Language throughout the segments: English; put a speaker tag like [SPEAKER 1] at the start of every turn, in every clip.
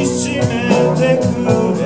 [SPEAKER 1] 締めてくれ。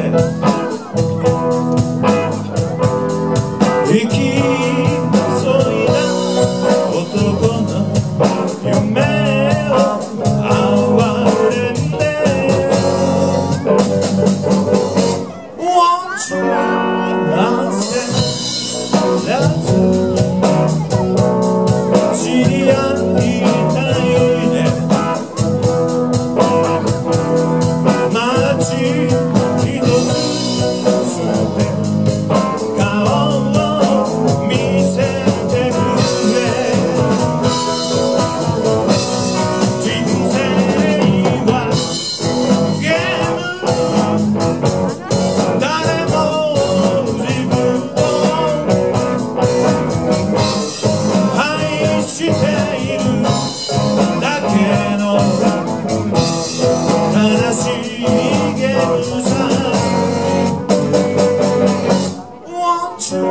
[SPEAKER 1] Your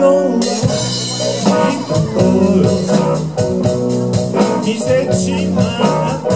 [SPEAKER 1] love, he pulled. He said she might.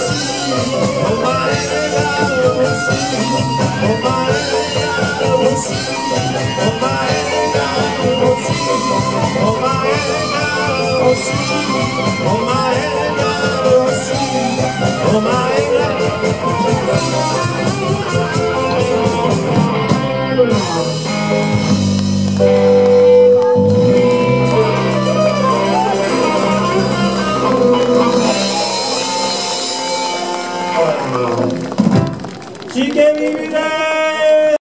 [SPEAKER 1] GKBB で Yeah.